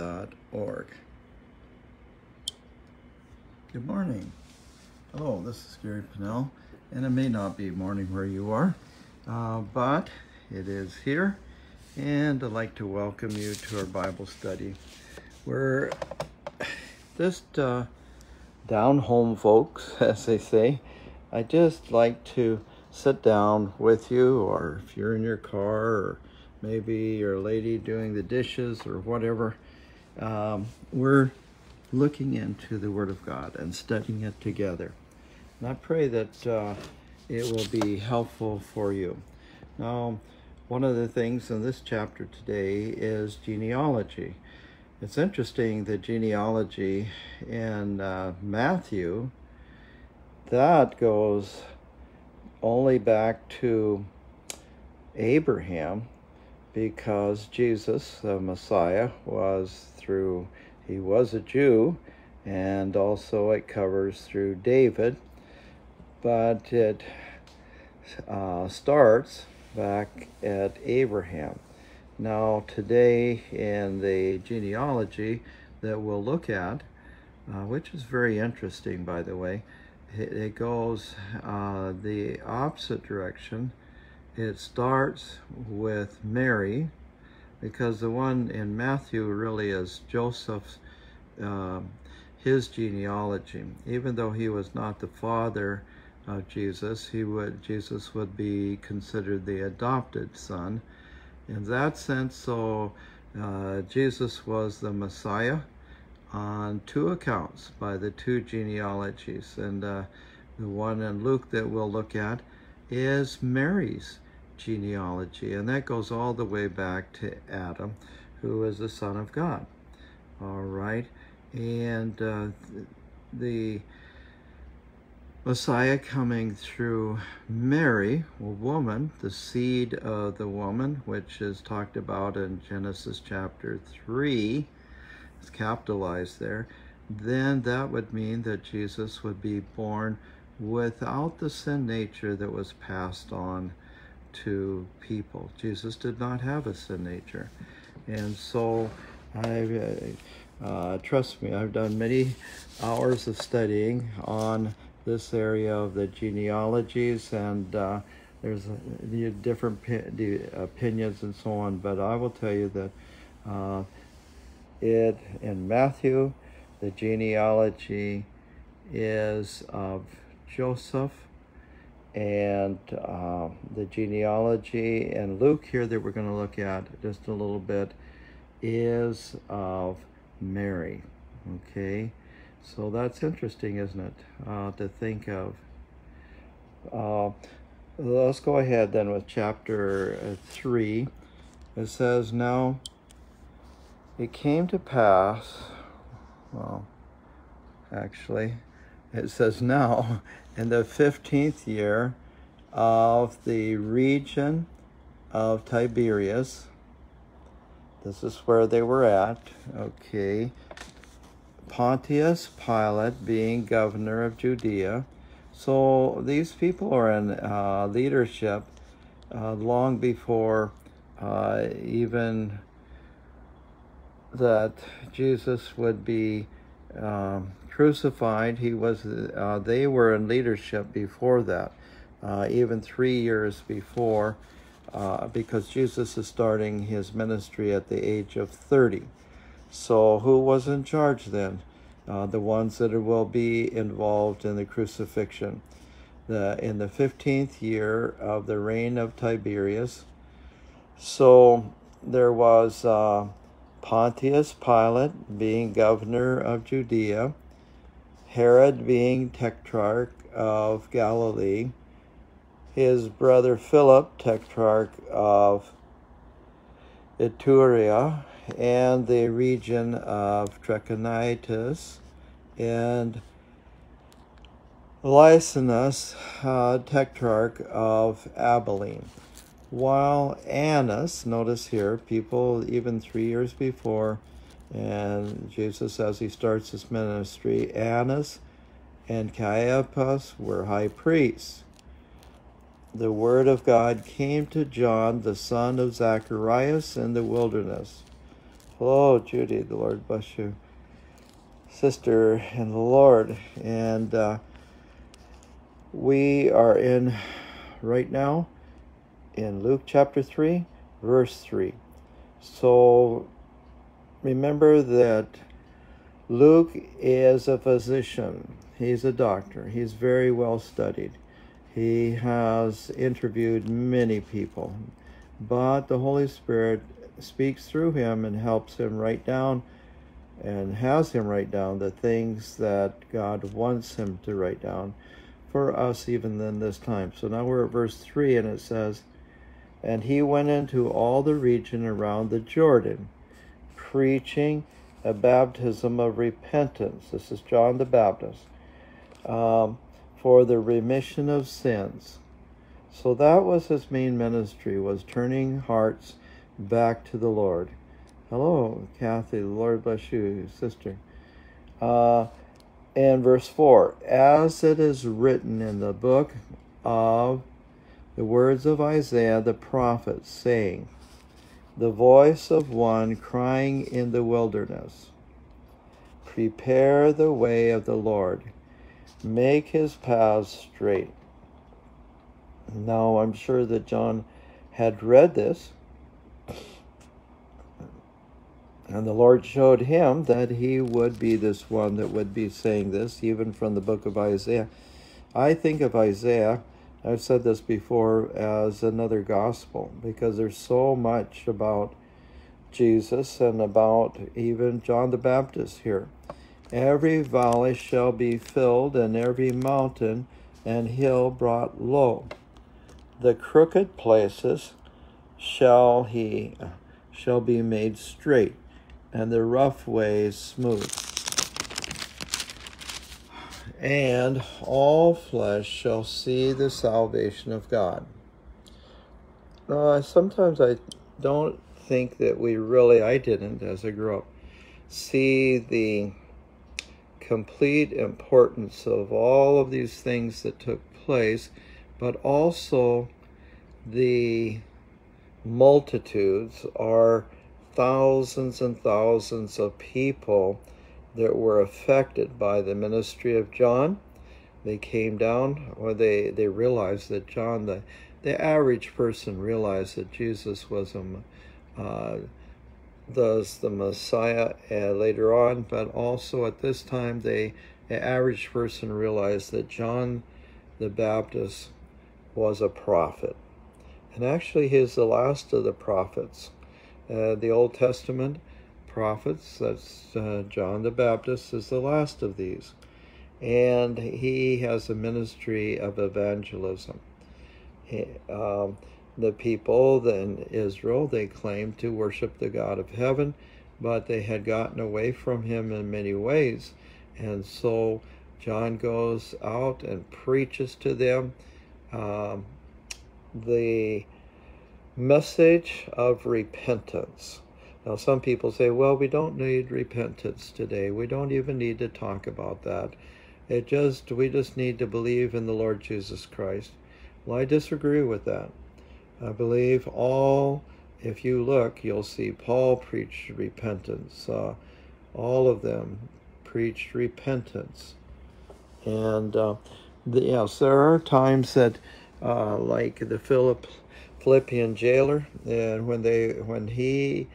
www.ccc.org. Good morning. Hello, this is Gary Panell, and it may not be morning where you are, uh, but it is here, and I'd like to welcome you to our Bible study. We're just uh, down home folks, as they say. I just like to sit down with you, or if you're in your car, or maybe your lady doing the dishes, or whatever. Um, we're looking into the Word of God and studying it together. And I pray that uh, it will be helpful for you. Now, one of the things in this chapter today is genealogy. It's interesting that genealogy in uh, Matthew, that goes only back to Abraham because Jesus, the Messiah, was through, he was a Jew, and also it covers through David, but it uh, starts back at Abraham. Now, today in the genealogy that we'll look at, uh, which is very interesting, by the way, it, it goes uh, the opposite direction. It starts with Mary, because the one in Matthew really is Joseph's, uh, his genealogy. Even though he was not the father of Jesus, he would Jesus would be considered the adopted son in that sense, so uh, Jesus was the Messiah on two accounts by the two genealogies. And uh, the one in Luke that we'll look at is Mary's genealogy, and that goes all the way back to Adam, who is the Son of God. All right, and uh, the Messiah coming through Mary, a woman, the seed of the woman, which is talked about in Genesis chapter 3, it's capitalized there, then that would mean that Jesus would be born without the sin nature that was passed on to people. Jesus did not have a sin nature. And so I uh, trust me, I've done many hours of studying on this area of the genealogies and uh, there's the different opinions and so on but I will tell you that uh, it in Matthew the genealogy is of Joseph and uh, the genealogy and Luke here that we're going to look at just a little bit is of Mary okay so that's interesting, isn't it, uh, to think of. Uh, let's go ahead then with chapter uh, 3. It says, Now it came to pass, well, actually, it says, Now in the 15th year of the region of Tiberius, this is where they were at, okay, Pontius Pilate being governor of Judea. So these people are in uh, leadership uh, long before uh, even that Jesus would be um, crucified. He was. Uh, they were in leadership before that, uh, even three years before, uh, because Jesus is starting his ministry at the age of thirty. So who was in charge then? Uh, the ones that will be involved in the crucifixion. The, in the 15th year of the reign of Tiberius. So there was uh, Pontius Pilate being governor of Judea, Herod being tetrarch of Galilee, his brother Philip, tetrarch of Iturea, and the region of Trachonitis, and Lysanias, uh, tetrarch of Abilene. While Annas, notice here, people even three years before, and Jesus, as he starts his ministry, Annas and Caiaphas were high priests. The word of God came to John, the son of Zacharias, in the wilderness. Hello, Judy. The Lord bless you, sister in the Lord. And uh, we are in right now in Luke chapter 3, verse 3. So remember that Luke is a physician, he's a doctor, he's very well studied. He has interviewed many people, but the Holy Spirit speaks through him and helps him write down and has him write down the things that God wants him to write down for us even in this time. So now we're at verse 3 and it says, And he went into all the region around the Jordan, preaching a baptism of repentance. This is John the Baptist. Um, for the remission of sins. So that was his main ministry, was turning hearts back to the Lord. Hello, Kathy. The Lord bless you, sister. Uh, and verse 4 As it is written in the book of the words of Isaiah the prophet, saying, The voice of one crying in the wilderness, Prepare the way of the Lord make his paths straight. Now, I'm sure that John had read this, and the Lord showed him that he would be this one that would be saying this, even from the book of Isaiah. I think of Isaiah, I've said this before, as another gospel, because there's so much about Jesus and about even John the Baptist here. Every valley shall be filled, and every mountain and hill brought low. The crooked places shall he shall be made straight, and the rough ways smooth. And all flesh shall see the salvation of God. Uh, sometimes I don't think that we really, I didn't as I grew up, see the complete importance of all of these things that took place, but also the multitudes are thousands and thousands of people that were affected by the ministry of John. They came down, or they, they realized that John, the, the average person, realized that Jesus was a, uh, does the Messiah uh, later on, but also at this time, they, the average person realized that John the Baptist was a prophet. And actually, he's the last of the prophets. Uh, the Old Testament prophets, that's uh, John the Baptist, is the last of these. And he has a ministry of evangelism. He, um, the people in Israel, they claimed to worship the God of heaven, but they had gotten away from him in many ways. And so John goes out and preaches to them um, the message of repentance. Now, some people say, well, we don't need repentance today. We don't even need to talk about that. It just, we just need to believe in the Lord Jesus Christ. Well, I disagree with that. I believe all, if you look, you'll see Paul preached repentance. Uh, all of them preached repentance. And uh, the, yes, there are times that, uh, like the Philip, Philippian jailer, and when they when he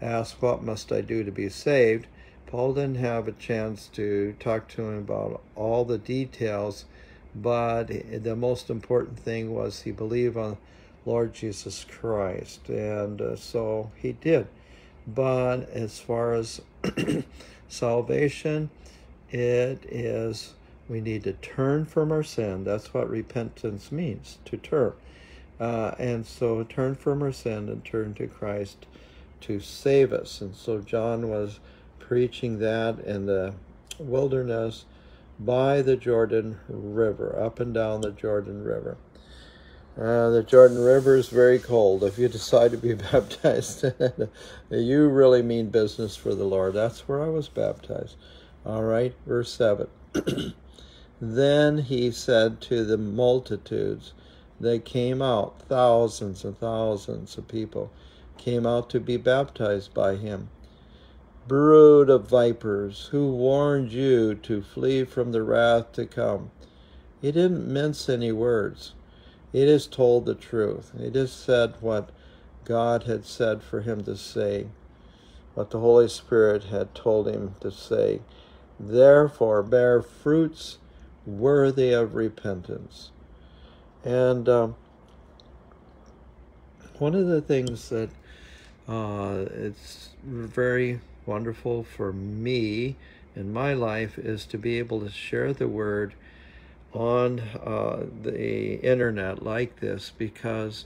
asked, "What must I do to be saved?" Paul didn't have a chance to talk to him about all the details, but the most important thing was he believed on Lord Jesus Christ. And uh, so he did. But as far as salvation, it is we need to turn from our sin. That's what repentance means, to turn. Uh, and so turn from our sin and turn to Christ to save us. And so John was preaching that in the wilderness by the Jordan River, up and down the Jordan River. Uh, the Jordan River is very cold. If you decide to be baptized, you really mean business for the Lord. That's where I was baptized. All right, verse 7. then he said to the multitudes, they came out, thousands and thousands of people came out to be baptized by him. brood of vipers, who warned you to flee from the wrath to come. He didn't mince any words. He just told the truth. He just said what God had said for him to say, what the Holy Spirit had told him to say. Therefore, bear fruits worthy of repentance. And um, one of the things that uh, it's very wonderful for me in my life is to be able to share the word on uh, the internet like this because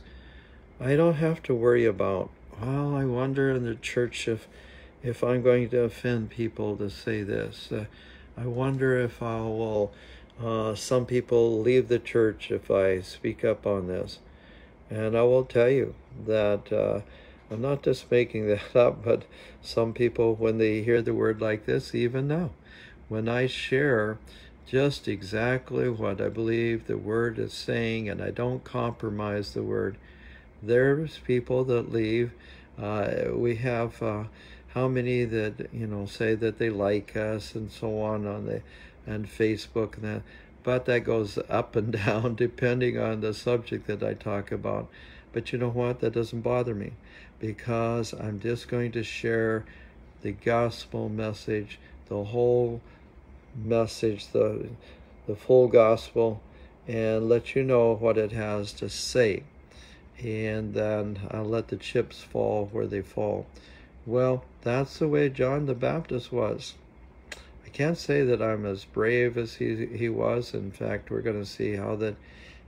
I don't have to worry about, well, I wonder in the church if if I'm going to offend people to say this. Uh, I wonder if I will, uh, some people leave the church if I speak up on this. And I will tell you that uh, I'm not just making that up, but some people, when they hear the word like this, even know. When I share just exactly what I believe the word is saying, and I don't compromise the word, there's people that leave. Uh, we have uh, how many that you know say that they like us and so on on the and Facebook and that, but that goes up and down depending on the subject that I talk about. But you know what? That doesn't bother me because I'm just going to share the gospel message, the whole message, the, the full gospel, and let you know what it has to say. And then I'll let the chips fall where they fall. Well, that's the way John the Baptist was. I can't say that I'm as brave as he, he was. In fact, we're going to see how that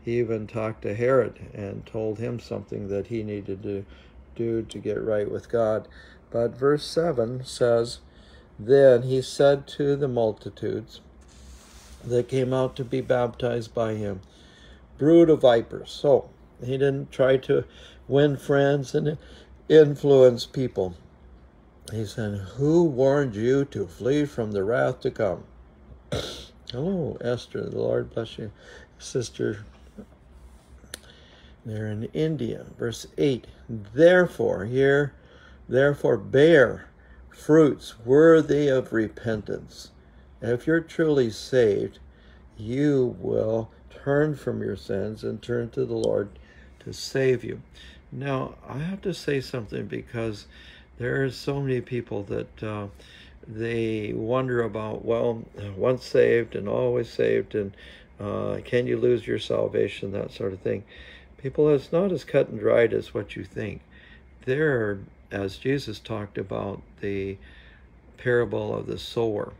he even talked to Herod and told him something that he needed to do to get right with God. But verse 7 says, Then he said to the multitudes that came out to be baptized by him, Brood of vipers. So he didn't try to win friends and influence people. He said, Who warned you to flee from the wrath to come? Hello, Esther. The Lord bless you. Sister they're in India. Verse 8 Therefore, here, therefore, bear fruits worthy of repentance. if you're truly saved, you will turn from your sins and turn to the Lord to save you. Now, I have to say something because there are so many people that uh, they wonder about, well, once saved and always saved, and uh, can you lose your salvation, that sort of thing. People, it's not as cut and dried as what you think. There, as Jesus talked about the parable of the sower,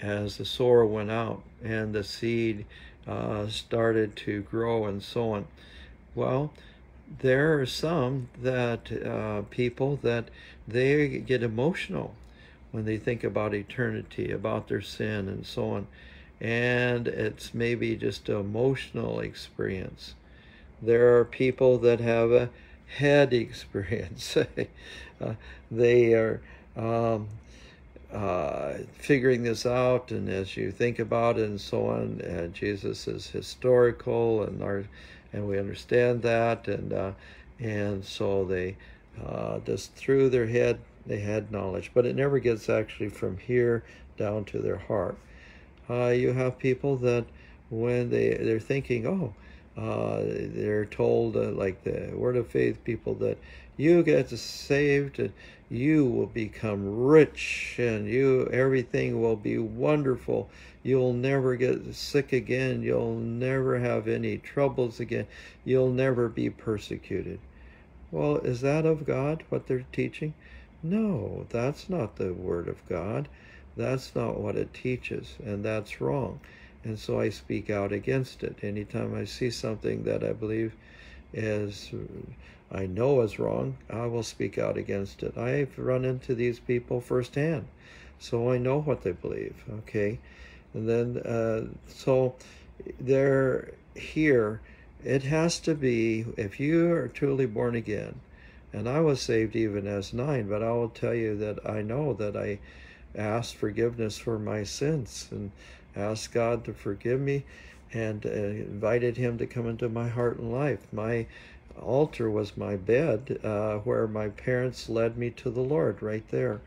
as the sower went out and the seed uh, started to grow and so on. Well, there are some that uh, people that they get emotional when they think about eternity, about their sin and so on. And it's maybe just an emotional experience. There are people that have a head experience. uh, they are um, uh, figuring this out, and as you think about it and so on, uh, Jesus is historical, and our, and we understand that, and uh, and so they uh, just through their head they had knowledge, but it never gets actually from here down to their heart. Uh, you have people that when they they're thinking, oh uh, they're told, uh, like the Word of Faith people, that you get saved and you will become rich and you everything will be wonderful. You'll never get sick again. You'll never have any troubles again. You'll never be persecuted. Well, is that of God, what they're teaching? No, that's not the Word of God. That's not what it teaches, and that's wrong and so I speak out against it. Anytime I see something that I believe is, I know is wrong, I will speak out against it. I've run into these people firsthand, so I know what they believe, okay? And then, uh, so they're here. It has to be, if you are truly born again, and I was saved even as nine, but I will tell you that I know that I asked forgiveness for my sins. And asked God to forgive me and uh, invited him to come into my heart and life. My altar was my bed uh, where my parents led me to the Lord right there.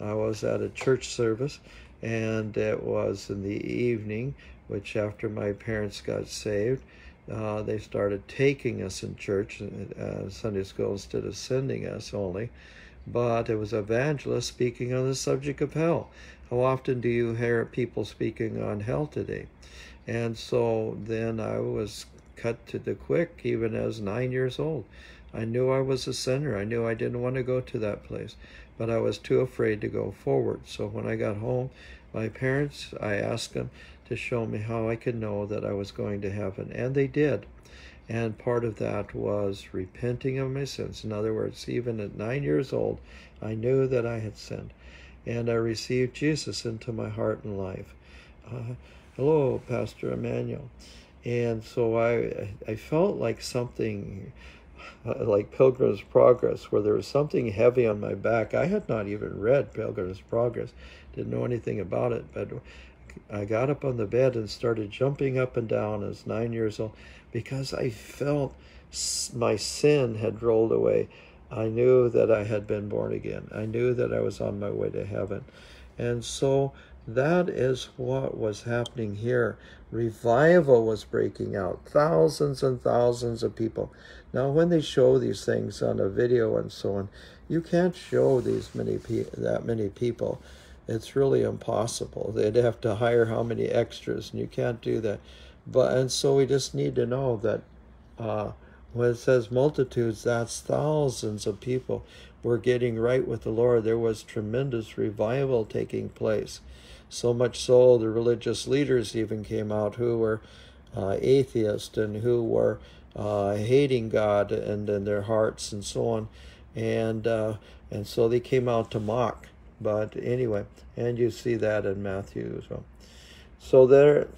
I was at a church service, and it was in the evening, which after my parents got saved, uh, they started taking us in church, uh, Sunday school, instead of sending us only. But it was evangelist speaking on the subject of hell. How often do you hear people speaking on hell today? And so then I was cut to the quick, even as nine years old. I knew I was a sinner. I knew I didn't want to go to that place, but I was too afraid to go forward. So when I got home, my parents, I asked them to show me how I could know that I was going to heaven, and they did. And part of that was repenting of my sins. In other words, even at nine years old, I knew that I had sinned, and I received Jesus into my heart and life. Uh, hello, Pastor Emmanuel. And so I, I felt like something, uh, like Pilgrim's Progress, where there was something heavy on my back. I had not even read Pilgrim's Progress, didn't know anything about it, but I got up on the bed and started jumping up and down as nine years old because I felt my sin had rolled away. I knew that I had been born again. I knew that I was on my way to heaven. And so that is what was happening here. Revival was breaking out. Thousands and thousands of people. Now, when they show these things on a video and so on, you can't show these many that many people. It's really impossible. They'd have to hire how many extras, and you can't do that. But and so we just need to know that uh, when it says multitudes, that's thousands of people were getting right with the Lord. There was tremendous revival taking place. So much so, the religious leaders even came out who were uh, atheists and who were uh, hating God and in their hearts and so on, and uh, and so they came out to mock. But anyway, and you see that in Matthew as well. So there,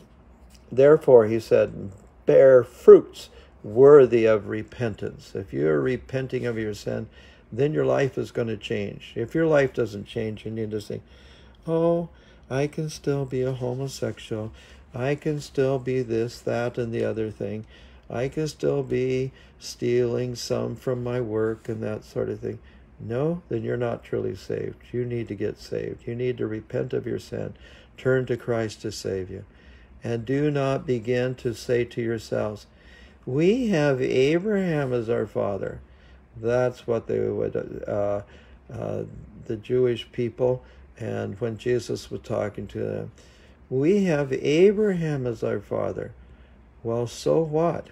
therefore, he said, bear fruits worthy of repentance. If you're repenting of your sin, then your life is going to change. If your life doesn't change, you need to say, oh I can still be a homosexual. I can still be this, that, and the other thing. I can still be stealing some from my work and that sort of thing. No, then you're not truly saved. You need to get saved. You need to repent of your sin, turn to Christ to save you. And do not begin to say to yourselves, We have Abraham as our father. That's what they would, uh, uh, the Jewish people and when Jesus was talking to them, we have Abraham as our father. Well, so what?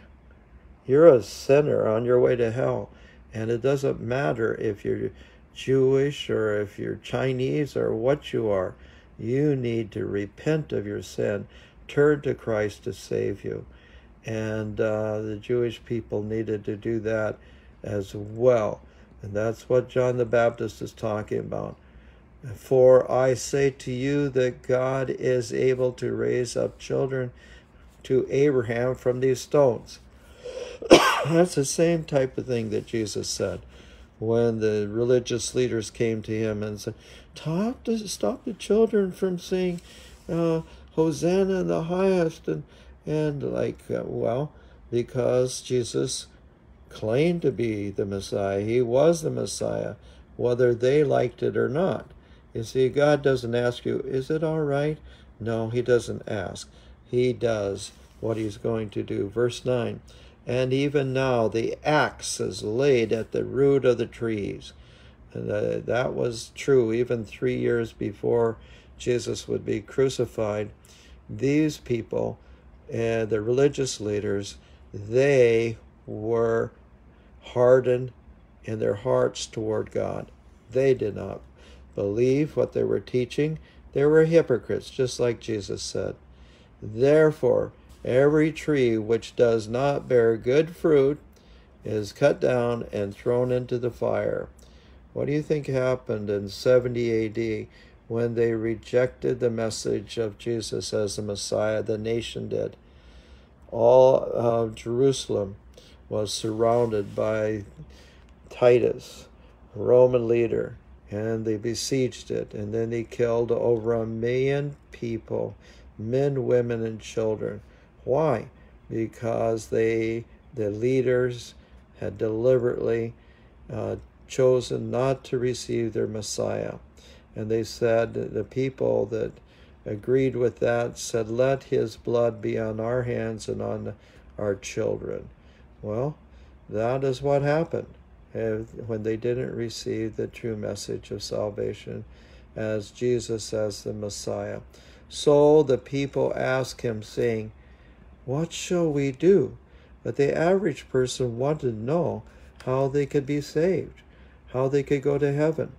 You're a sinner on your way to hell. And it doesn't matter if you're Jewish or if you're Chinese or what you are. You need to repent of your sin, turn to Christ to save you. And uh, the Jewish people needed to do that as well. And that's what John the Baptist is talking about. For I say to you that God is able to raise up children to Abraham from these stones. That's the same type of thing that Jesus said when the religious leaders came to him and said, Stop the, stop the children from saying, uh, Hosanna in the highest. And, and like, uh, well, because Jesus claimed to be the Messiah, he was the Messiah, whether they liked it or not. You see, God doesn't ask you, is it all right? No, He doesn't ask. He does what He's going to do. Verse 9 And even now the axe is laid at the root of the trees. And uh, that was true even three years before Jesus would be crucified. These people, uh, the religious leaders, they were hardened in their hearts toward God. They did not believe what they were teaching, they were hypocrites, just like Jesus said. Therefore, every tree which does not bear good fruit is cut down and thrown into the fire. What do you think happened in 70 AD when they rejected the message of Jesus as the Messiah? The nation did. All of Jerusalem was surrounded by Titus, a Roman leader, and they besieged it and then they killed over a million people men women and children why because they the leaders had deliberately uh, chosen not to receive their messiah And they said, the people that agreed with that said, Let his blood be on our hands and on our children. Well, that is what happened eh, when they didn't receive the true message of salvation as Jesus as the Messiah. So the people asked him, saying, What shall we do? But the average person wanted to know how they could be saved, how they could go to heaven.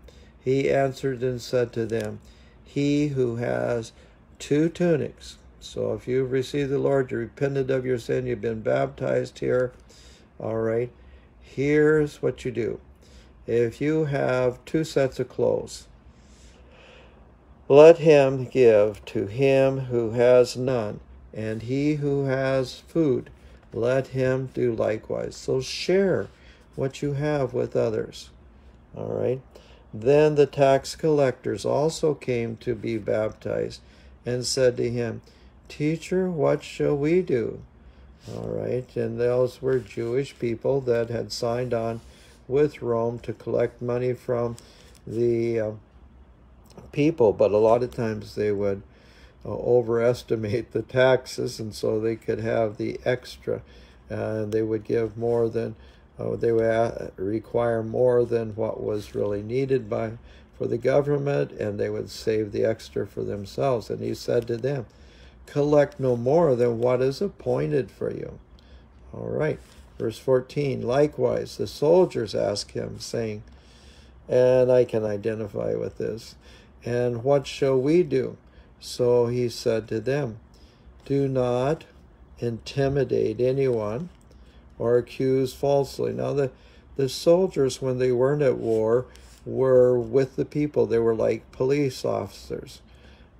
He answered and said to them, He who has two tunics. So if you've received the Lord, you repented of your sin, you've been baptized here, all right, here's what you do. If you have two sets of clothes, let him give to him who has none, and he who has food, let him do likewise. So share what you have with others. All right. Then the tax collectors also came to be baptized and said to him, Teacher, what shall we do? All right. And those were Jewish people that had signed on with Rome to collect money from the uh, people, but a lot of times they would uh, overestimate the taxes, and so they could have the extra, and they would give more than uh, they would require more than what was really needed by for the government, and they would save the extra for themselves. And he said to them, "Collect no more than what is appointed for you." All right. Verse 14, likewise, the soldiers ask him, saying, and I can identify with this, and what shall we do? So he said to them, Do not intimidate anyone or accuse falsely. Now, the, the soldiers, when they weren't at war, were with the people. They were like police officers.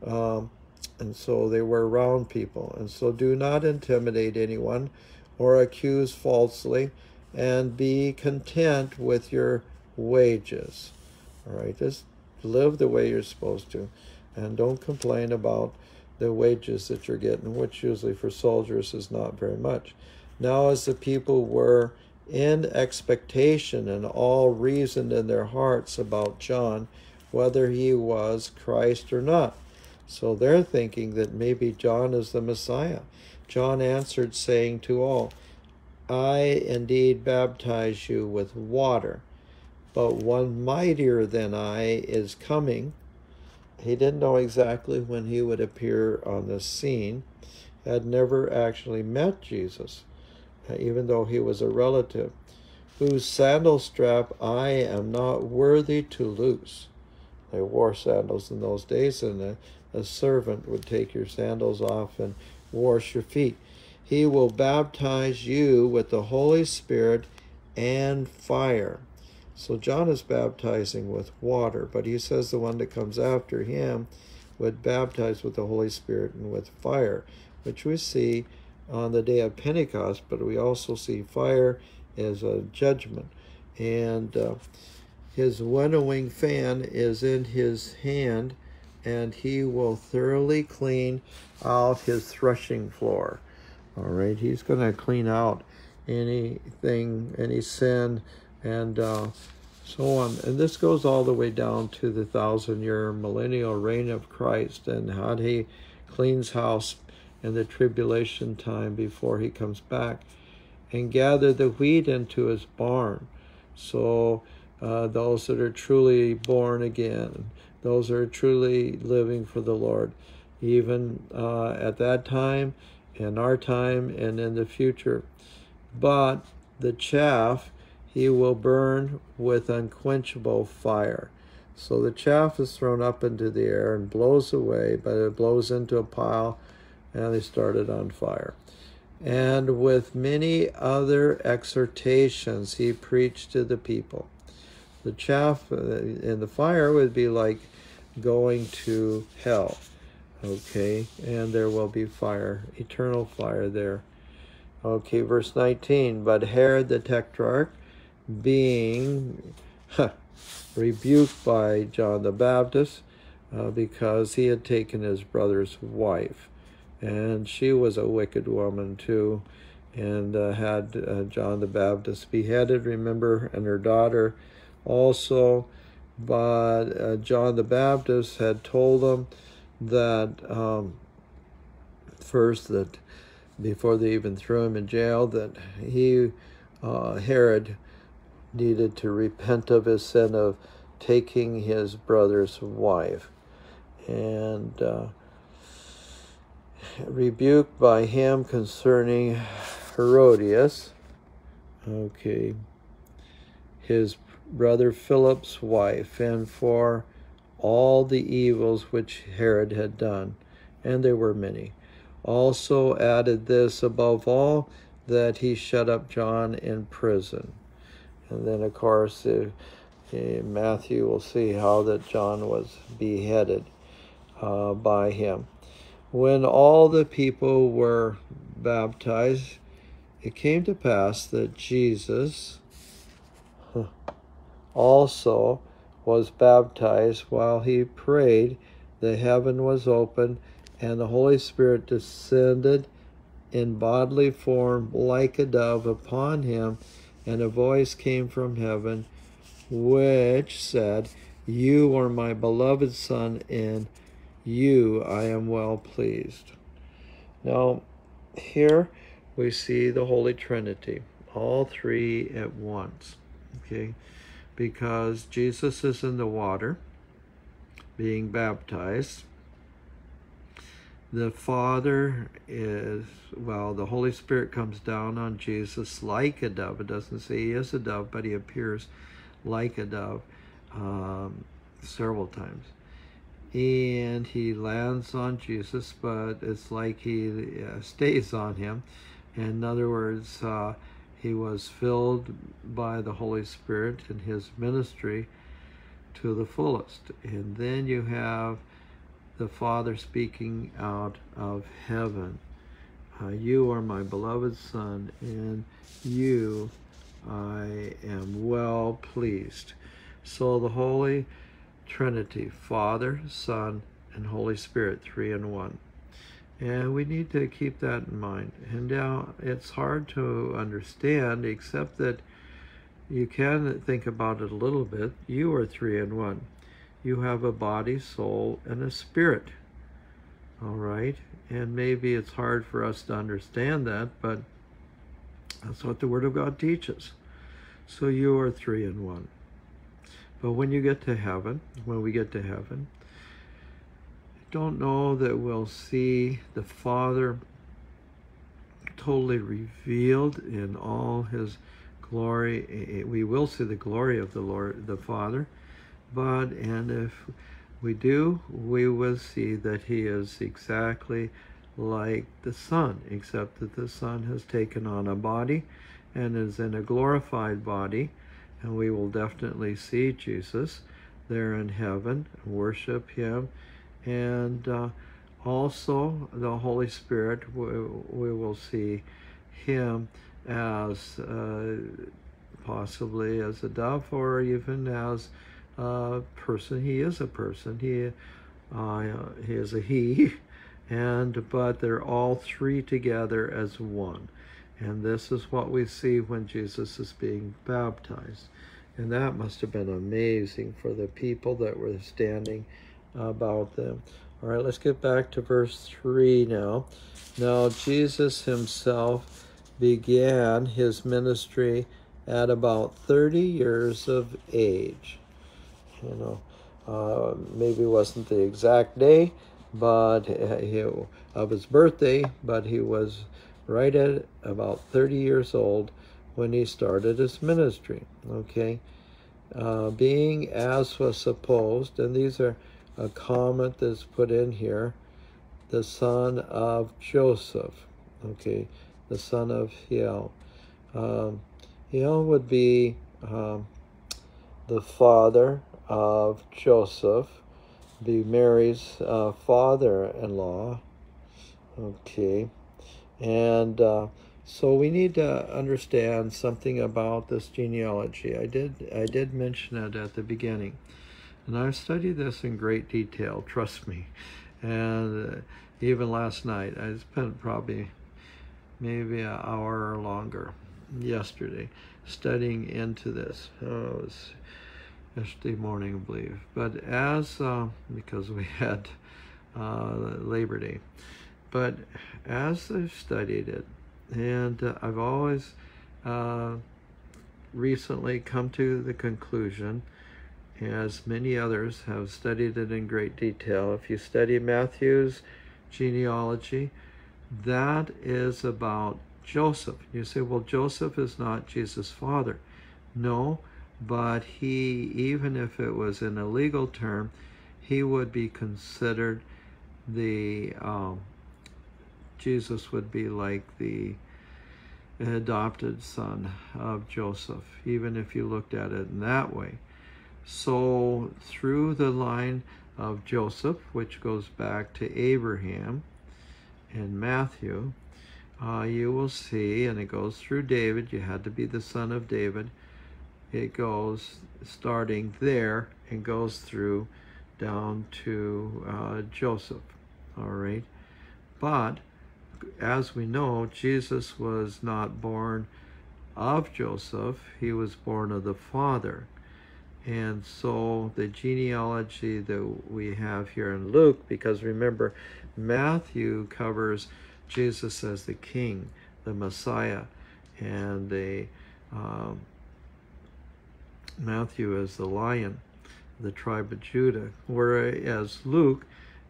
Um, and so they were around people. And so do not intimidate anyone or accuse falsely, and be content with your wages. All right, just live the way you're supposed to and don't complain about the wages that you're getting, which usually for soldiers is not very much. Now, as the people were in expectation and all reasoned in their hearts about John, whether he was Christ or not. So they're thinking that maybe John is the Messiah. John answered, saying to all, I indeed baptize you with water but one mightier than I is coming. He didn't know exactly when he would appear on the scene, had never actually met Jesus, Uh, even though he was a relative, whose sandal strap I am not worthy to loose. They wore sandals in those days, and a, a servant would take your sandals off and wash your feet. He will baptize you with the Holy Spirit and fire. So John is baptizing with water, but he says the one that comes after him would baptize with the Holy Spirit and with fire, which we see on the day of Pentecost, but we also see fire as a judgment. And uh, his winnowing fan is in his hand, and he will thoroughly clean out his threshing floor. All right, he's going to clean out anything, any sin and uh, so on. And this goes all the way down to the thousand year millennial reign of Christ and how he cleans house in the tribulation time before he comes back and gather the wheat into his barn. So uh, those that are truly born again, those that are truly living for the Lord, even uh, at that time, in our time, and in the future. But the chaff he will burn with unquenchable fire. So the chaff is thrown up into the air and blows away, but it blows into a pile and they started on fire. And with many other exhortations, he preached to the people. The chaff uh, in the fire would be like going to hell, okay? And there will be fire, eternal fire there. Okay, verse 19. But Herod the Tetrarch being rebuked by John the Baptist uh, because he had taken his brother's wife. And she was a wicked woman too, and uh, had uh, John the Baptist beheaded, remember, and her daughter also. but uh, John the Baptist had told them that um, first that before they even threw him in jail that he uh, Herod needed to repent of his sin of taking his brother's wife and uh, rebuked by him concerning Herodias okay his brother Philip's wife and for all the evils which Herod had done and there were many also added this above all that he shut up John in prison. And then, of course, if, if Matthew will see how that John was beheaded uh, by him. When all the people were baptized, it came to pass that Jesus also was baptized while he prayed. The heaven was opened and the Holy Spirit descended in bodily form like a dove upon him, and a voice came from heaven which said, You are my beloved Son, in you I am well pleased. Now, here we see the Holy Trinity, all three at once, okay? Because Jesus is in the water being baptized the Father is, well, the Holy Spirit comes down on Jesus like a dove. It doesn't say he is a dove, but he appears like a dove um, several times. And he lands on Jesus, but it's like he uh, stays on him. In other words, uh, he was filled by the Holy Spirit in his ministry to the fullest. And then you have the Father speaking out of heaven. Uh, you are my beloved Son, and you I am well pleased. So the Holy Trinity, Father, Son, and Holy Spirit, three in one. And we need to keep that in mind. And now it's hard to understand, except that you can think about it a little bit. You are three in one you have a body, soul, and a spirit. All right? And maybe it's hard for us to understand that, but that's what the Word of God teaches. So you are three in one. But when you get to heaven, when we get to heaven, I don't know that we'll see the Father totally revealed in all his glory. We will see the glory of the Lord, the Father but and if we do, we will see that he is exactly like the Son, except that the Son has taken on a body and is in a glorified body, and we will definitely see Jesus there in heaven, and worship him, and uh, also the Holy Spirit, we, we will see him as uh, possibly as a dove or even as a person. He is a person. He uh, he is a he, and but they're all three together as one. And this is what we see when Jesus is being baptized. And that must have been amazing for the people that were standing about them. All right, let's get back to verse 3 now. Now, Jesus himself began his ministry at about 30 years of age you know. Uh, maybe it wasn't the exact day, but he, of his birthday, but he was right at about 30 years old when he started his ministry. Okay, uh, being as was supposed, and these are a comment that's put in here, the son of Joseph. Okay, the son of Heli. Um, Heli would be um, the father of Joseph, be Mary's uh, father-in-law. Okay, and uh, so we need to understand something about this genealogy. I did I did mention it at the beginning, and I've studied this in great detail. Trust me, and uh, even last night I spent probably maybe an hour or longer yesterday studying into this. Oh, it was yesterday morning, I believe. But as, uh, because we had uh, Labor Day, but as I've studied it, and uh, I've always uh, recently come to the conclusion, as many others have studied it in great detail. If you study Matthew's genealogy, that is about Joseph. You say, well, Joseph is not Jesus' father. No, but he, even if it was in a legal term, he would be considered the, um, Jesus would be like the adopted son of Joseph, even if you looked at it in that way. So, through the line of Joseph, which goes back to Abraham in Matthew, uh, you will see, and it goes through David, you had to be the son of David. It goes starting there and goes through down to uh, Joseph. All right. But as we know, Jesus was not born of Joseph, he was born of the Father. And so the genealogy that we have here in Luke, because remember, Matthew covers Jesus as the King, the Messiah, and the um, Matthew as the Lion, the tribe of Judah. Whereas Luke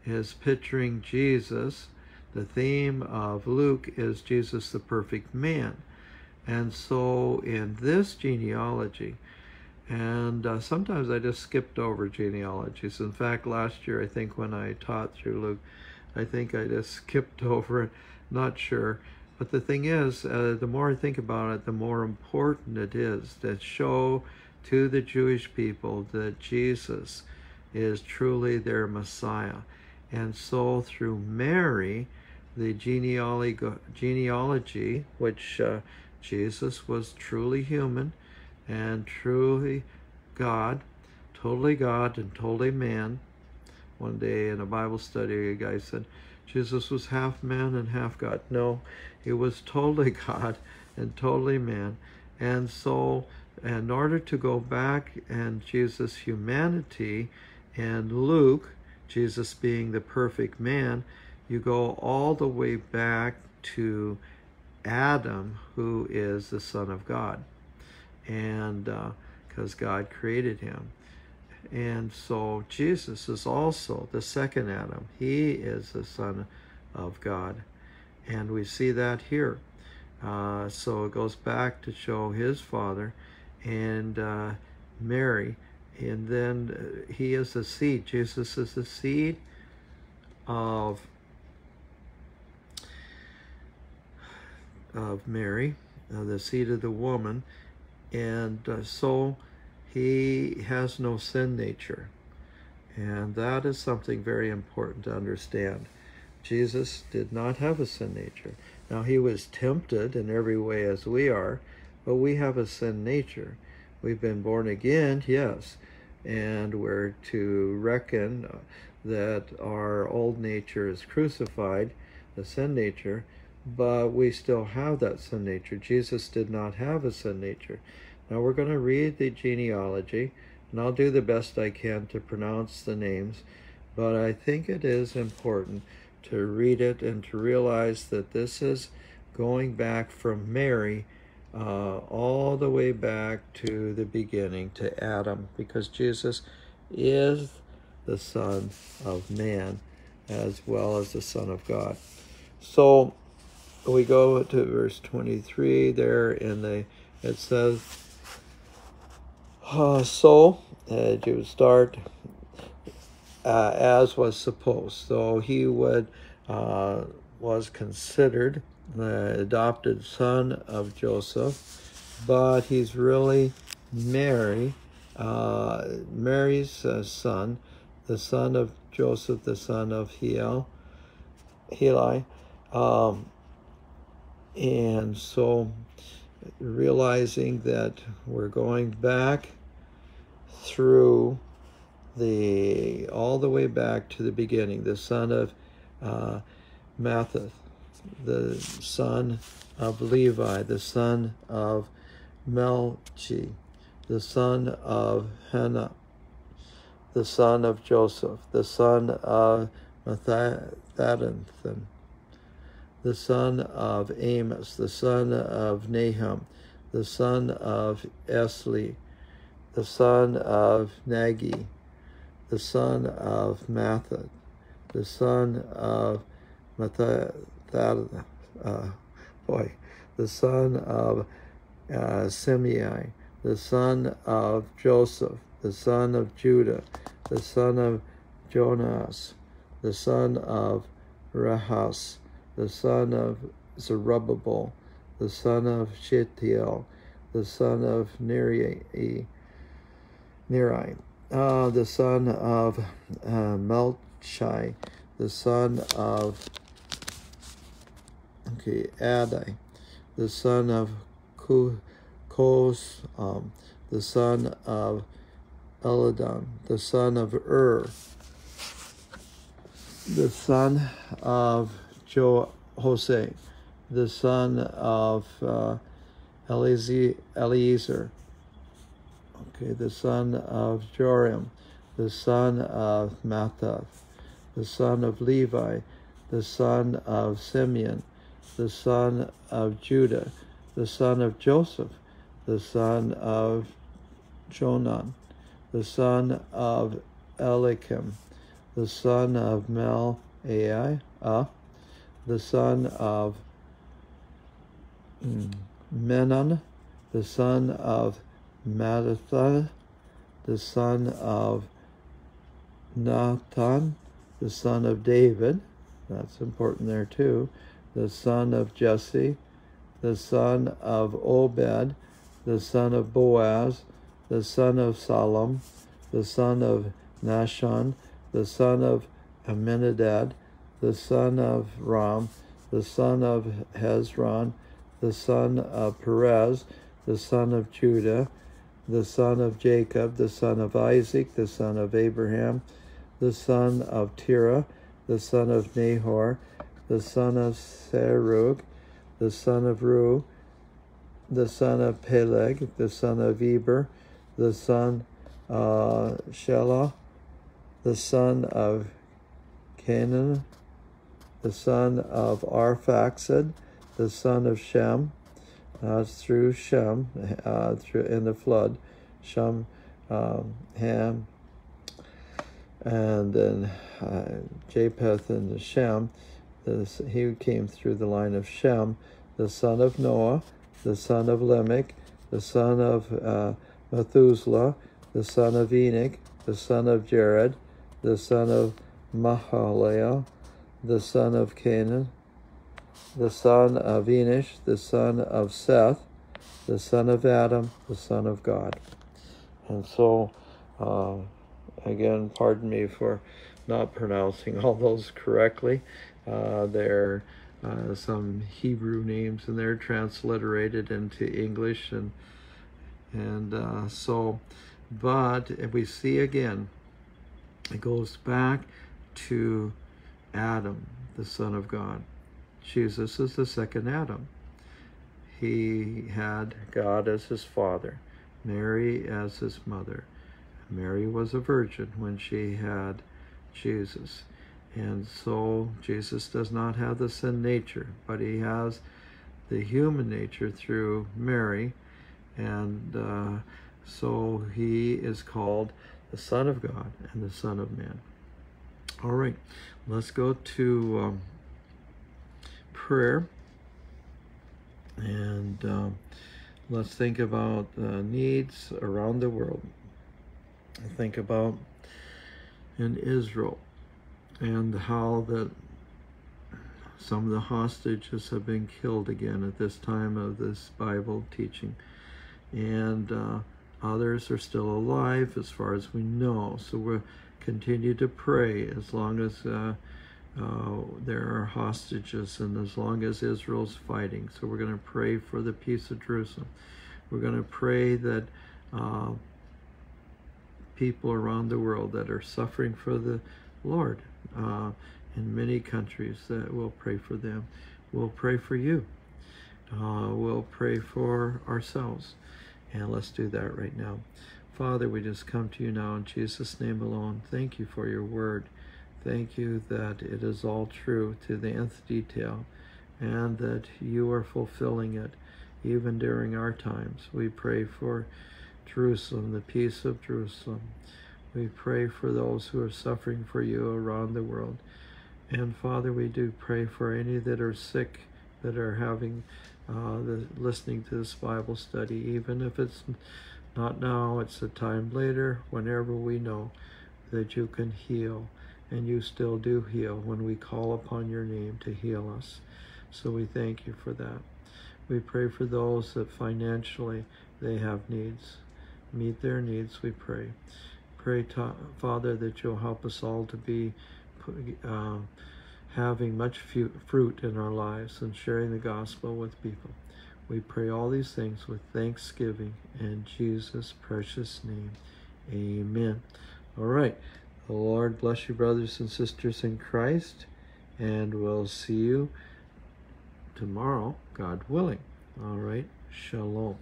is picturing Jesus. The theme of Luke is Jesus, the perfect man. And so in this genealogy, and uh, sometimes I just skipped over genealogies. In fact, last year, I think when I taught through Luke, I think I just skipped over it, not sure. But the thing is, uh, the more I think about it, the more important it is to show to the Jewish people that Jesus is truly their Messiah. And so through Mary, the genealogy, genealogy which uh, Jesus was truly human, and truly God, totally God and totally man. One day in a Bible study, a guy said, Jesus was half man and half God. No, he was totally God and totally man. And so, in order to go back and Jesus' humanity and Luke, Jesus being the perfect man, you go all the way back to Adam, who is the Son of God and because uh, God created him. And so Jesus is also the second Adam. He is the Son of God. And we see that here. Uh, so it goes back to show his father and uh, Mary. And then he is the seed. Jesus is the seed of, of Mary, uh, the seed of the woman and uh, so he has no sin nature. And that is something very important to understand. Jesus did not have a sin nature. Now, he was tempted in every way as we are, but we have a sin nature. We've been born again, yes, and we're to reckon that our old nature is crucified, the sin nature, but we still have that sin nature. Jesus did not have a sin nature. Now we're going to read the genealogy, and I'll do the best I can to pronounce the names, but I think it is important to read it and to realize that this is going back from Mary uh, all the way back to the beginning, to Adam, because Jesus is the Son of Man as well as the Son of God. So we go to verse 23 there and the it says uh, so uh, to start uh, as was supposed. So he would uh, was considered the adopted son of joseph but he's really mary uh, mary's uh, son the son of joseph the son of Heli, Heli um, and so realizing that we're going back through the all the way back to the beginning, the son of uh, Matthat, the son of Levi, the son of Melchi, the son of Hannah, the son of Joseph, the son of Mathathan, the son of Amos, the son of Nahum, the son of Esli, the son of Naggai, the son of Mathath, the son of Mathath, uh, boy, the son of uh, Simei, the son of Joseph, the son of Judah, the son of Jonas, the son of Rahas, the son of Zerubbabel, the son of Shealtiel, the son of Neri, Neri uh, the son of uh, Melchi, the son of okay, Adai, the son of Kos, um, the son of Eladon, the son of Ur, the son of jo- Jose, the son of uh, Eliezer, okay, the son of Joram, the son of Matthat, the son of Levi, the son of Simeon, the son of Judah, the son of Joseph, the son of Jonan, the son of Eliakim, the son of Mel uh, the son of mm, Menon, the son of Mattatha, the son of Nathan, the son of David, that's important there too, the son of Jesse, the son of Obed, the son of Boaz, the son of Salom, the son of Nahshon, the son of Amminadab, the son of Ram, the son of Hezron, the son of Perez, the son of Judah, the son of Jacob, the son of Isaac, the son of Abraham, the son of Terah, the son of Nahor, the son of Serug, the son of Ru, the son of Peleg, the son of Eber, the son of uh, Shelah, the son of Canaan, the son of Arphaxad, the son of Shem, uh, through Shem, uh, through in the flood, Shem, um, Ham, and then uh, Japheth and Shem. This, he came through the line of Shem, the son of Noah, the son of Lamech, the son of uh, Methuselah, the son of Enoch, the son of Jared, the son of Mahalalel, the son of Canaan, the son of Enosh, the son of Seth, the son of Adam, the son of God. And so, uh, again, pardon me for not pronouncing all those correctly. Uh, they're uh, some Hebrew names and they're transliterated into English and and uh, so but we see again it goes back to Adam the son of God Jesus is the second Adam he had God as his father Mary as his mother Mary was a virgin when she had Jesus and so Jesus does not have the sin nature, but he has the human nature through Mary. And uh, so he is called the Son of God and the Son of Man. All right, let's go to um, prayer. And um, let's think about uh, needs around the world. Think about in Israel and how that some of the hostages have been killed again at this time of this Bible teaching. And uh, others are still alive as far as we know. So we'll continue to pray as long as uh, uh, there are hostages and as long as Israel's fighting. So we're going to pray for the peace of Jerusalem. We're going to pray that uh, people around the world that are suffering for the Lord uh, in many countries that we'll pray for them. We'll pray for you. Uh, we'll pray for ourselves. And let's do that right now. Father, we just come to you now in Jesus' name alone. Thank you for your word. Thank you that it is all true to the nth detail and that you are fulfilling it even during our times. We pray for Jerusalem, the peace of Jerusalem. We pray for those who are suffering for you around the world. And Father, we do pray for any that are sick, that are having uh, the, listening to this Bible study, even if it's not now, it's a time later, whenever we know that you can heal, and you still do heal when we call upon your name to heal us. So we thank you for that. We pray for those that financially they have needs. Meet their needs, we pray. Pray, to, Father, that you'll help us all to be uh, having much fruit in our lives and sharing the gospel with people. We pray all these things with thanksgiving in Jesus' precious name. Amen. All right. The Lord bless you, brothers and sisters in Christ, and we'll see you tomorrow, God willing. All right. Shalom.